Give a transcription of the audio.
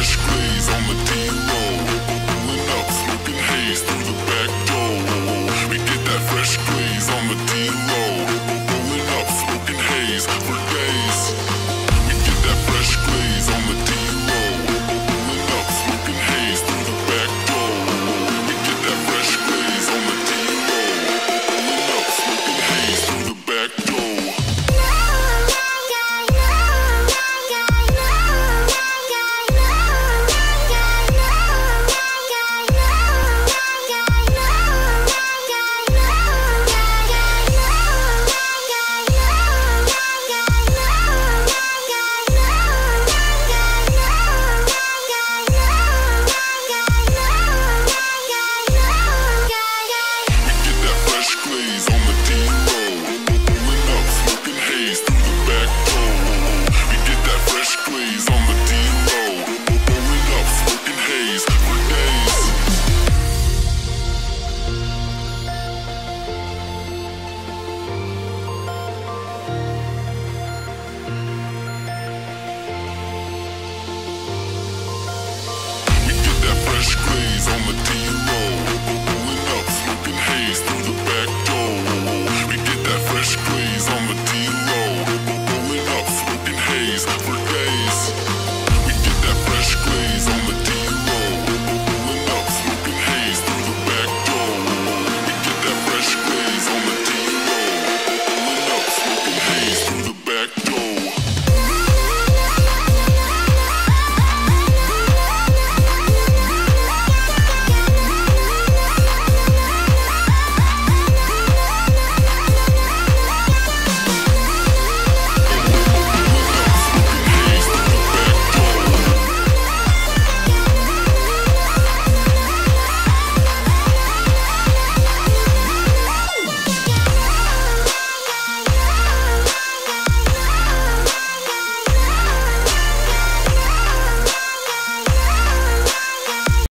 fresh glaze on the dealo, pulling up, smoking haze through the back door. We get that fresh glaze on the D-roll. G's on the team.